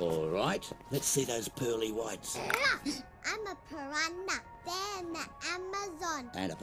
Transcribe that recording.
All right, let's see those pearly whites. I'm a piranha. They're in the Amazon. And a